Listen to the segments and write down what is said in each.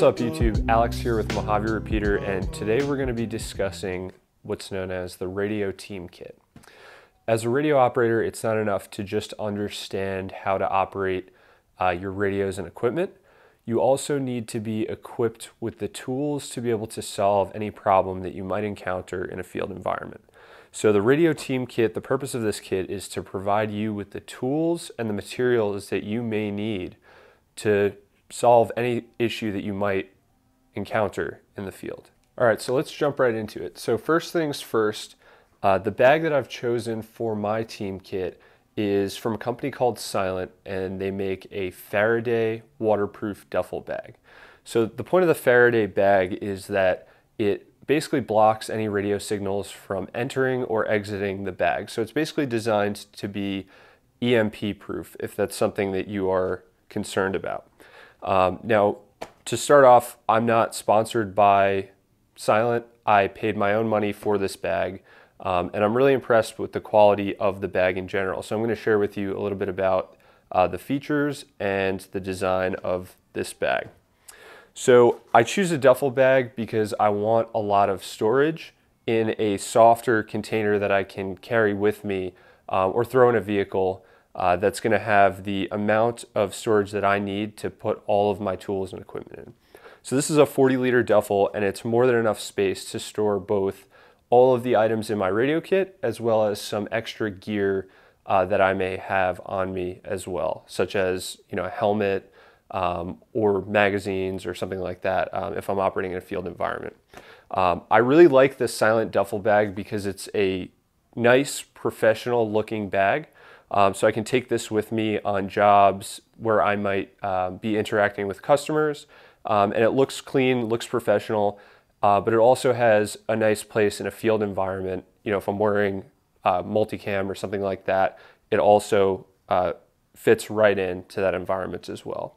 What's up YouTube? Alex here with Mojave Repeater and today we're going to be discussing what's known as the radio team kit. As a radio operator, it's not enough to just understand how to operate uh, your radios and equipment. You also need to be equipped with the tools to be able to solve any problem that you might encounter in a field environment. So the radio team kit, the purpose of this kit is to provide you with the tools and the materials that you may need to solve any issue that you might encounter in the field. All right, so let's jump right into it. So first things first, uh, the bag that I've chosen for my team kit is from a company called Silent, and they make a Faraday waterproof duffel bag. So the point of the Faraday bag is that it basically blocks any radio signals from entering or exiting the bag. So it's basically designed to be EMP proof if that's something that you are concerned about. Um, now, to start off, I'm not sponsored by Silent. I paid my own money for this bag, um, and I'm really impressed with the quality of the bag in general. So I'm going to share with you a little bit about uh, the features and the design of this bag. So I choose a duffel bag because I want a lot of storage in a softer container that I can carry with me uh, or throw in a vehicle uh, that's going to have the amount of storage that I need to put all of my tools and equipment in. So this is a 40 liter duffel and it's more than enough space to store both all of the items in my radio kit as well as some extra gear uh, that I may have on me as well, such as you know a helmet um, or magazines or something like that um, if I'm operating in a field environment. Um, I really like this silent duffel bag because it's a nice professional looking bag. Um, so I can take this with me on jobs where I might uh, be interacting with customers. Um, and it looks clean, looks professional, uh, but it also has a nice place in a field environment. You know, if I'm wearing uh, multicam or something like that, it also uh, fits right into that environment as well.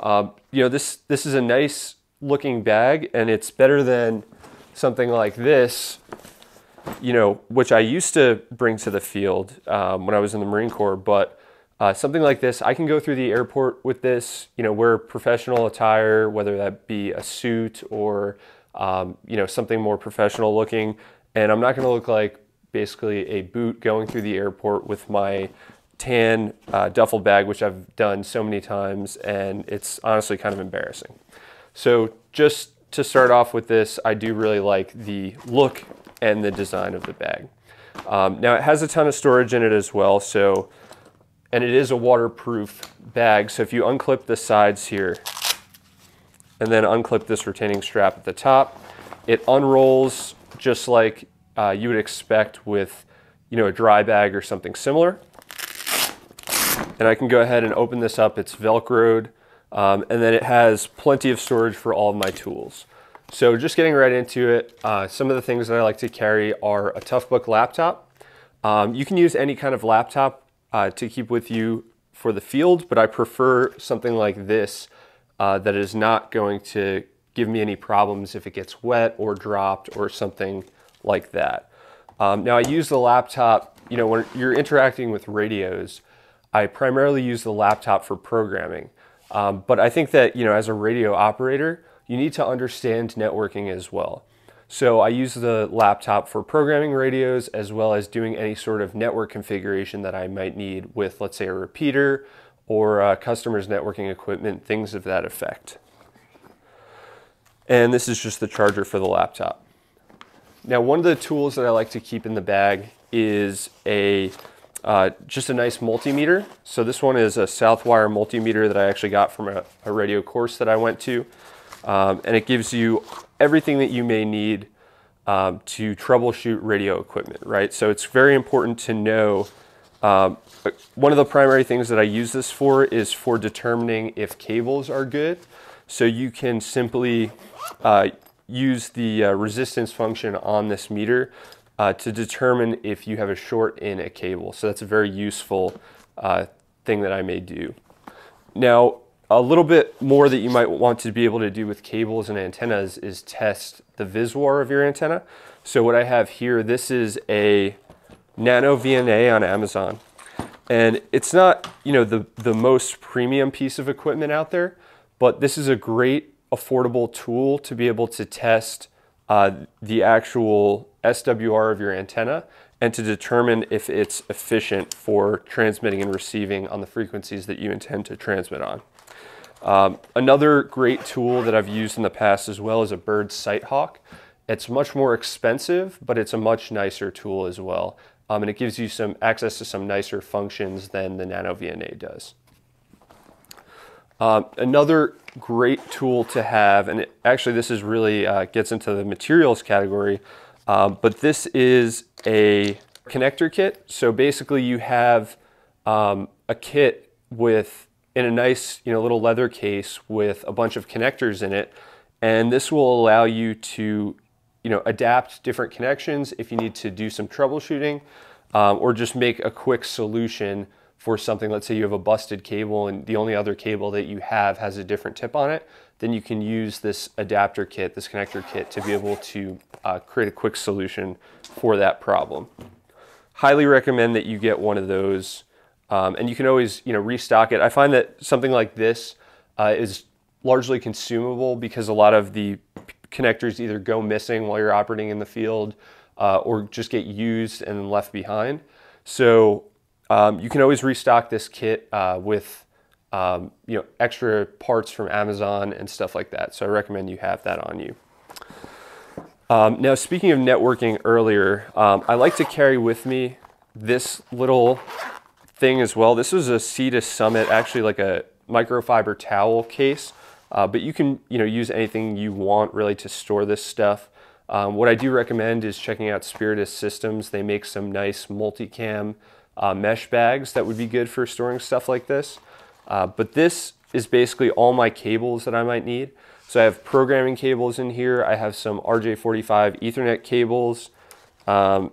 Um, you know, this, this is a nice looking bag and it's better than something like this you know, which I used to bring to the field um, when I was in the Marine Corps, but uh, something like this, I can go through the airport with this, you know, wear professional attire, whether that be a suit or, um, you know, something more professional looking. And I'm not going to look like basically a boot going through the airport with my tan uh, duffel bag, which I've done so many times, and it's honestly kind of embarrassing. So just to start off with this, I do really like the look and the design of the bag. Um, now it has a ton of storage in it as well, so, and it is a waterproof bag, so if you unclip the sides here, and then unclip this retaining strap at the top, it unrolls just like uh, you would expect with you know, a dry bag or something similar. And I can go ahead and open this up, it's Velcroed, um, and then it has plenty of storage for all of my tools. So just getting right into it, uh, some of the things that I like to carry are a Toughbook laptop. Um, you can use any kind of laptop uh, to keep with you for the field, but I prefer something like this uh, that is not going to give me any problems if it gets wet or dropped or something like that. Um, now I use the laptop, you know, when you're interacting with radios, I primarily use the laptop for programming. Um, but I think that, you know, as a radio operator, you need to understand networking as well. So I use the laptop for programming radios as well as doing any sort of network configuration that I might need with, let's say, a repeater or a customer's networking equipment, things of that effect. And this is just the charger for the laptop. Now, one of the tools that I like to keep in the bag is a uh, just a nice multimeter. So this one is a Southwire multimeter that I actually got from a, a radio course that I went to. Um, and it gives you everything that you may need um, to troubleshoot radio equipment, right? So it's very important to know. Um, one of the primary things that I use this for is for determining if cables are good. So you can simply uh, use the uh, resistance function on this meter uh, to determine if you have a short in a cable. So that's a very useful uh, thing that I may do. Now, a little bit more that you might want to be able to do with cables and antennas is test the VSWR of your antenna. So what I have here, this is a NanoVNA on Amazon. And it's not, you know, the, the most premium piece of equipment out there, but this is a great affordable tool to be able to test uh, the actual SWR of your antenna and to determine if it's efficient for transmitting and receiving on the frequencies that you intend to transmit on. Um, another great tool that I've used in the past as well is a Bird SiteHawk. It's much more expensive, but it's a much nicer tool as well. Um, and it gives you some access to some nicer functions than the NanoVNA does. Um, another great tool to have, and it, actually this is really uh, gets into the materials category, um, but this is a connector kit. So basically you have um, a kit with in a nice you know little leather case with a bunch of connectors in it. And this will allow you to you know adapt different connections if you need to do some troubleshooting um, or just make a quick solution for something. Let's say you have a busted cable and the only other cable that you have has a different tip on it then you can use this adapter kit this connector kit to be able to uh, create a quick solution for that problem. Highly recommend that you get one of those um, and you can always, you know, restock it. I find that something like this uh, is largely consumable because a lot of the connectors either go missing while you're operating in the field uh, or just get used and left behind. So um, you can always restock this kit uh, with um, you know extra parts from Amazon and stuff like that. So I recommend you have that on you. Um, now speaking of networking earlier, um, I like to carry with me this little thing as well. This is a Sea to Summit, actually like a microfiber towel case, uh, but you can you know use anything you want really to store this stuff. Um, what I do recommend is checking out Spiritus Systems. They make some nice multicam uh, mesh bags that would be good for storing stuff like this. Uh, but this is basically all my cables that I might need. So I have programming cables in here. I have some RJ45 Ethernet cables. Um,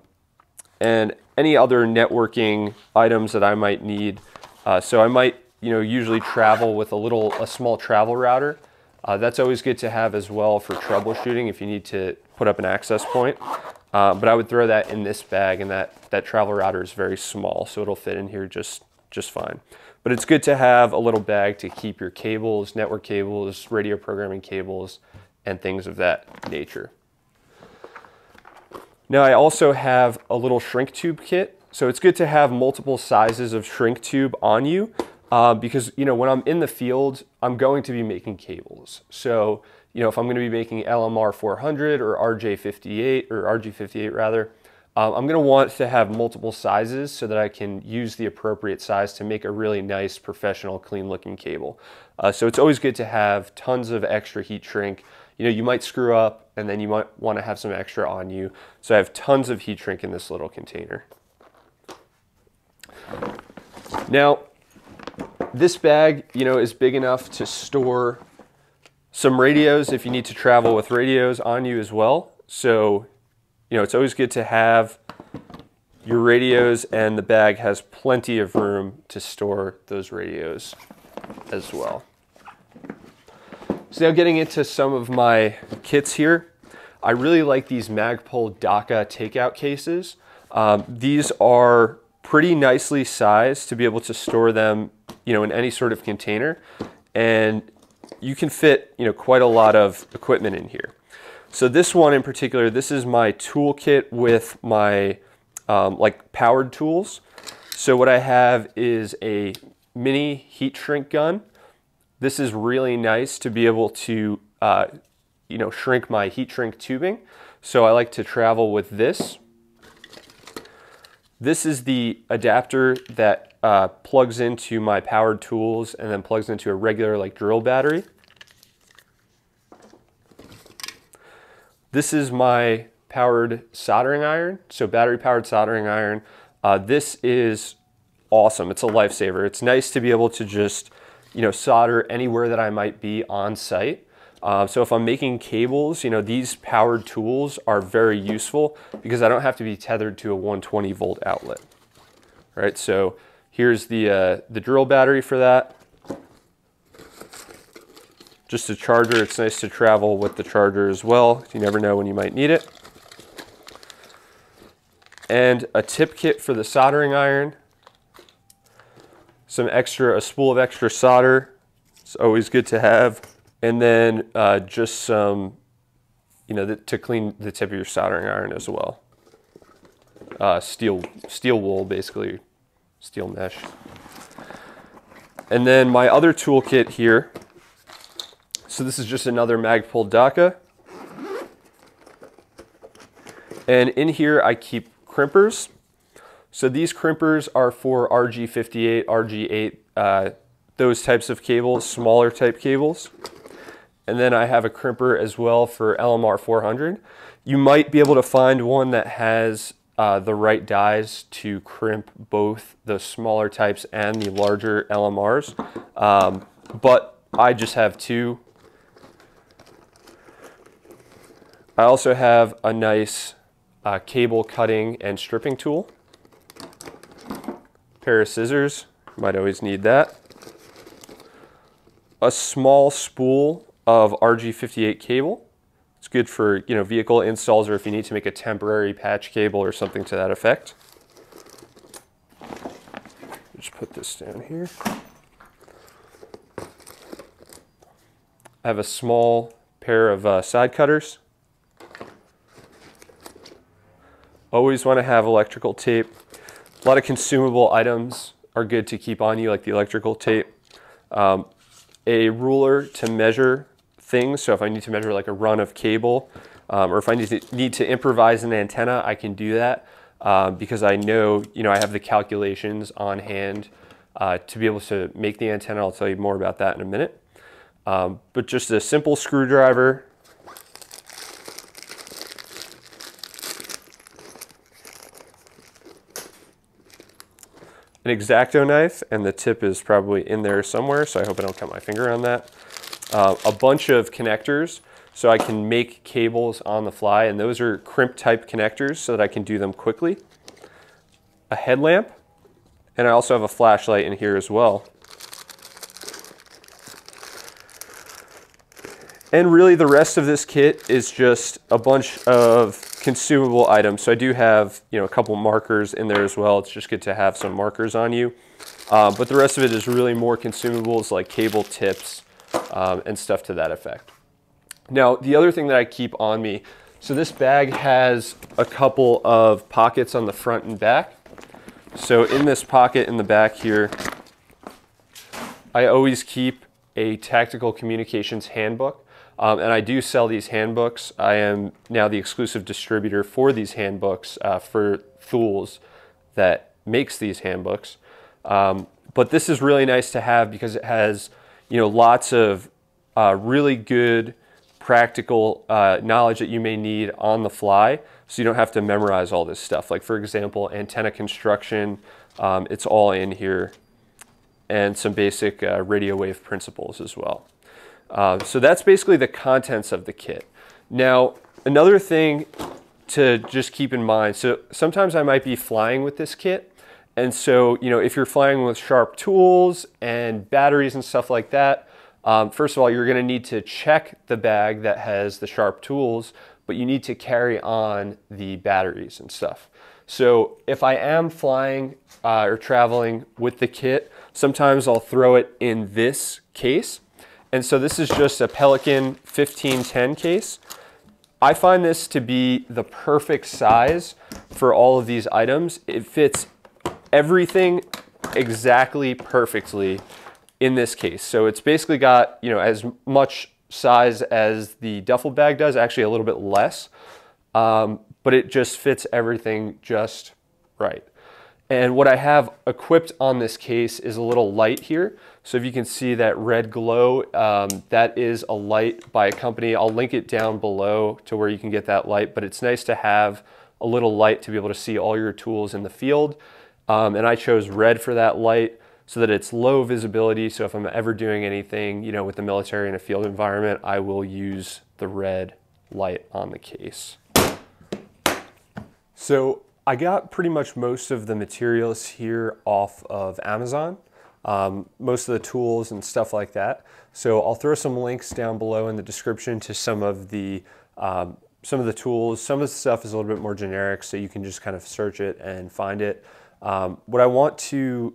and any other networking items that I might need. Uh, so I might, you know, usually travel with a little, a small travel router. Uh, that's always good to have as well for troubleshooting if you need to put up an access point. Uh, but I would throw that in this bag and that, that travel router is very small, so it'll fit in here just, just fine. But it's good to have a little bag to keep your cables, network cables, radio programming cables, and things of that nature. Now I also have a little shrink tube kit. So it's good to have multiple sizes of shrink tube on you uh, because you know when I'm in the field, I'm going to be making cables. So you know if I'm going to be making LMR 400 or RJ58 or RG58 rather, um, I'm going to want to have multiple sizes so that I can use the appropriate size to make a really nice, professional, clean looking cable. Uh, so it's always good to have tons of extra heat shrink you know, you might screw up and then you might want to have some extra on you. So I have tons of heat shrink in this little container. Now, this bag, you know, is big enough to store some radios if you need to travel with radios on you as well. So, you know, it's always good to have your radios and the bag has plenty of room to store those radios as well. So now getting into some of my kits here. I really like these Magpul DAKA takeout cases. Um, these are pretty nicely sized to be able to store them, you know, in any sort of container. And you can fit, you know, quite a lot of equipment in here. So this one in particular, this is my toolkit with my um, like powered tools. So what I have is a mini heat shrink gun this is really nice to be able to, uh, you know, shrink my heat shrink tubing. So I like to travel with this. This is the adapter that uh, plugs into my powered tools and then plugs into a regular like drill battery. This is my powered soldering iron, so battery powered soldering iron. Uh, this is awesome, it's a lifesaver. It's nice to be able to just you know, solder anywhere that I might be on site. Uh, so if I'm making cables, you know, these powered tools are very useful because I don't have to be tethered to a 120 volt outlet. All right, so here's the, uh, the drill battery for that. Just a charger, it's nice to travel with the charger as well. You never know when you might need it. And a tip kit for the soldering iron some extra, a spool of extra solder. It's always good to have. And then uh, just some, you know, the, to clean the tip of your soldering iron as well. Uh, steel, steel wool, basically, steel mesh. And then my other toolkit here. So this is just another Magpul DAKA. And in here I keep crimpers. So these crimpers are for RG58, RG8, uh, those types of cables, smaller type cables. And then I have a crimper as well for LMR 400. You might be able to find one that has uh, the right dies to crimp both the smaller types and the larger LMRs. Um, but I just have two. I also have a nice uh, cable cutting and stripping tool. Pair of scissors, might always need that. A small spool of RG58 cable it's good for you know vehicle installs or if you need to make a temporary patch cable or something to that effect. Just put this down here. I have a small pair of uh, side cutters. Always want to have electrical tape. A lot of consumable items are good to keep on you, like the electrical tape. Um, a ruler to measure things. So if I need to measure like a run of cable, um, or if I need to, need to improvise an antenna, I can do that um, because I know, you know, I have the calculations on hand uh, to be able to make the antenna. I'll tell you more about that in a minute. Um, but just a simple screwdriver. An X-Acto knife, and the tip is probably in there somewhere, so I hope I don't cut my finger on that uh, a bunch of connectors so I can make cables on the fly and those are crimp type connectors so that I can do them quickly. A headlamp and I also have a flashlight in here as well. And really the rest of this kit is just a bunch of consumable items. So I do have you know a couple markers in there as well. It's just good to have some markers on you. Uh, but the rest of it is really more consumables like cable tips, um, and stuff to that effect. Now, the other thing that I keep on me, so this bag has a couple of pockets on the front and back. So in this pocket in the back here, I always keep a tactical communications handbook. Um, and I do sell these handbooks. I am now the exclusive distributor for these handbooks uh, for Thules that makes these handbooks. Um, but this is really nice to have because it has you know, lots of uh, really good practical uh, knowledge that you may need on the fly so you don't have to memorize all this stuff. Like for example, antenna construction, um, it's all in here and some basic uh, radio wave principles as well. Uh, so that's basically the contents of the kit. Now, another thing to just keep in mind, so sometimes I might be flying with this kit and so, you know, if you're flying with sharp tools and batteries and stuff like that, um, first of all, you're gonna need to check the bag that has the sharp tools, but you need to carry on the batteries and stuff. So if I am flying uh, or traveling with the kit, sometimes I'll throw it in this case. And so this is just a Pelican 1510 case. I find this to be the perfect size for all of these items. It fits everything exactly perfectly in this case. So it's basically got, you know, as much size as the duffel bag does, actually a little bit less, um, but it just fits everything just right. And what I have equipped on this case is a little light here. So if you can see that red glow, um, that is a light by a company. I'll link it down below to where you can get that light, but it's nice to have a little light to be able to see all your tools in the field. Um, and I chose red for that light so that it's low visibility. So if I'm ever doing anything, you know, with the military in a field environment, I will use the red light on the case. So I got pretty much most of the materials here off of Amazon, um, most of the tools and stuff like that. So I'll throw some links down below in the description to some of the um, some of the tools. Some of the stuff is a little bit more generic, so you can just kind of search it and find it. Um, what I want to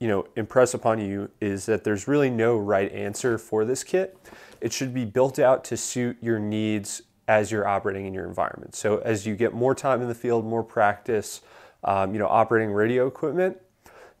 you know, impress upon you is that there's really no right answer for this kit. it should be built out to suit your needs as you're operating in your environment. So as you get more time in the field, more practice, um, you know, operating radio equipment,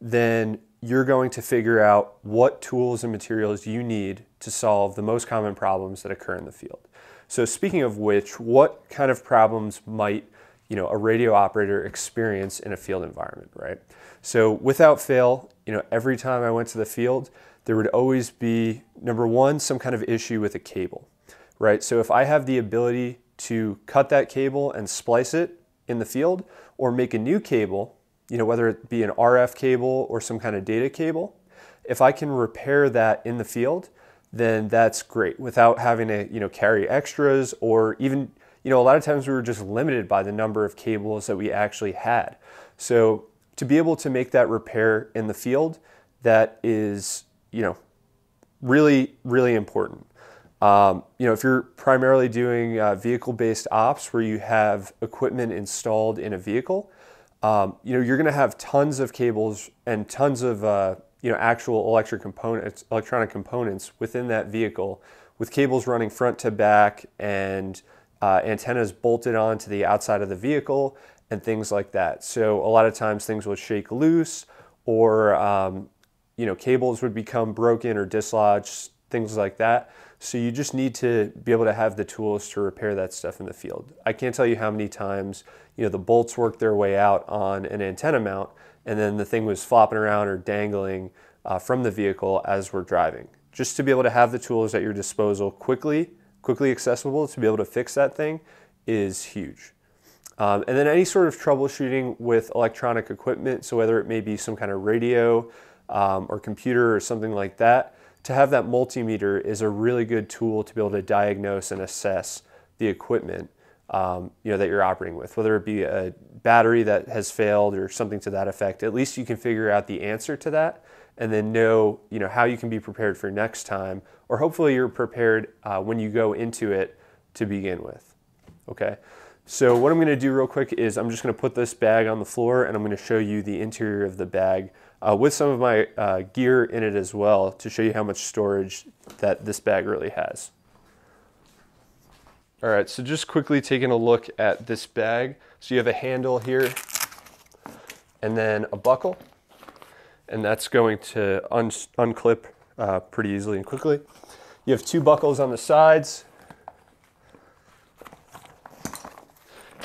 then you're going to figure out what tools and materials you need to solve the most common problems that occur in the field. So speaking of which, what kind of problems might you know, a radio operator experience in a field environment, right? So without fail, you know, every time I went to the field, there would always be, number one, some kind of issue with a cable, right? So if I have the ability to cut that cable and splice it in the field or make a new cable, you know, whether it be an RF cable or some kind of data cable, if I can repair that in the field, then that's great without having to, you know, carry extras or even you know, a lot of times we were just limited by the number of cables that we actually had. So to be able to make that repair in the field, that is, you know, really, really important. Um, you know, if you're primarily doing uh, vehicle-based ops where you have equipment installed in a vehicle, um, you know, you're going to have tons of cables and tons of, uh, you know, actual electric components, electronic components within that vehicle with cables running front to back and uh, antennas bolted onto the outside of the vehicle and things like that. So a lot of times things would shake loose or um, you know cables would become broken or dislodged, things like that. So you just need to be able to have the tools to repair that stuff in the field. I can't tell you how many times you know the bolts worked their way out on an antenna mount and then the thing was flopping around or dangling uh, from the vehicle as we're driving. Just to be able to have the tools at your disposal quickly quickly accessible to be able to fix that thing is huge. Um, and then any sort of troubleshooting with electronic equipment, so whether it may be some kind of radio um, or computer or something like that, to have that multimeter is a really good tool to be able to diagnose and assess the equipment um, you know, that you're operating with, whether it be a battery that has failed or something to that effect. At least you can figure out the answer to that and then know, you know how you can be prepared for next time, or hopefully you're prepared uh, when you go into it to begin with. Okay. So what I'm going to do real quick is I'm just going to put this bag on the floor and I'm going to show you the interior of the bag uh, with some of my uh, gear in it as well to show you how much storage that this bag really has. All right, so just quickly taking a look at this bag. So you have a handle here and then a buckle and that's going to un unclip uh, pretty easily and quickly. You have two buckles on the sides,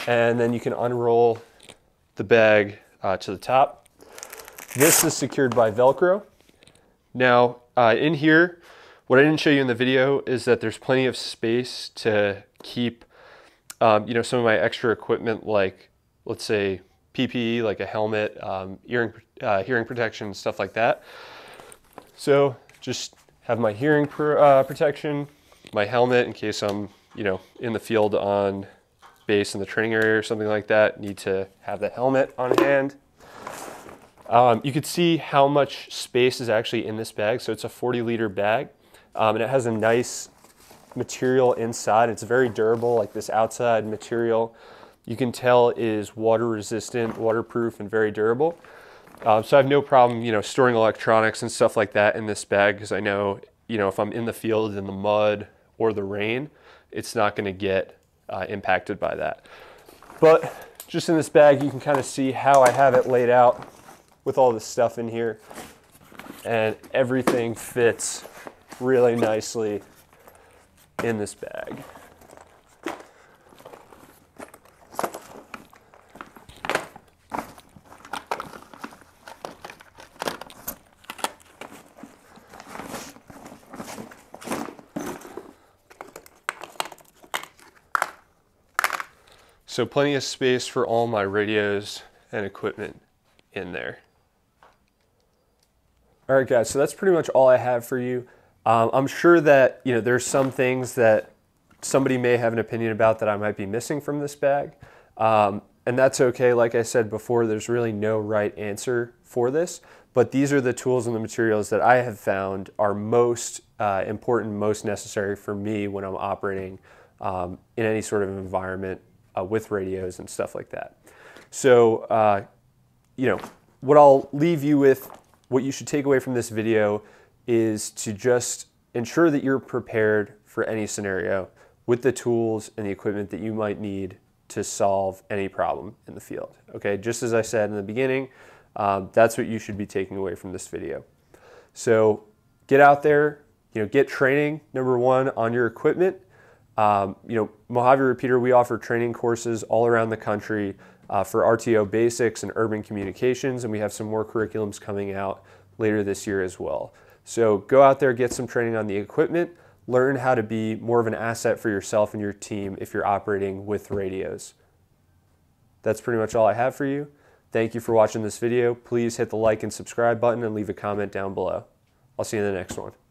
and then you can unroll the bag uh, to the top. This is secured by Velcro. Now, uh, in here, what I didn't show you in the video is that there's plenty of space to keep, um, you know, some of my extra equipment like, let's say, PPE like a helmet, um, hearing, uh, hearing protection, stuff like that. So just have my hearing pr uh, protection, my helmet in case I'm, you know, in the field on base in the training area or something like that. Need to have the helmet on hand. Um, you can see how much space is actually in this bag. So it's a 40 liter bag um, and it has a nice material inside. It's very durable, like this outside material you can tell is water resistant, waterproof, and very durable. Uh, so I have no problem, you know, storing electronics and stuff like that in this bag because I know, you know, if I'm in the field in the mud or the rain, it's not going to get uh, impacted by that. But just in this bag, you can kind of see how I have it laid out with all this stuff in here. And everything fits really nicely in this bag. So plenty of space for all my radios and equipment in there. All right, guys, so that's pretty much all I have for you. Um, I'm sure that, you know, there's some things that somebody may have an opinion about that I might be missing from this bag. Um, and that's okay. Like I said before, there's really no right answer for this, but these are the tools and the materials that I have found are most uh, important, most necessary for me when I'm operating um, in any sort of environment uh, with radios and stuff like that. So, uh, you know, what I'll leave you with, what you should take away from this video is to just ensure that you're prepared for any scenario with the tools and the equipment that you might need to solve any problem in the field. Okay, just as I said in the beginning, um, that's what you should be taking away from this video. So get out there, you know, get training, number one, on your equipment. Um, you know, Mojave Repeater, we offer training courses all around the country uh, for RTO basics and urban communications, and we have some more curriculums coming out later this year as well. So go out there, get some training on the equipment, learn how to be more of an asset for yourself and your team if you're operating with radios. That's pretty much all I have for you. Thank you for watching this video. Please hit the like and subscribe button and leave a comment down below. I'll see you in the next one.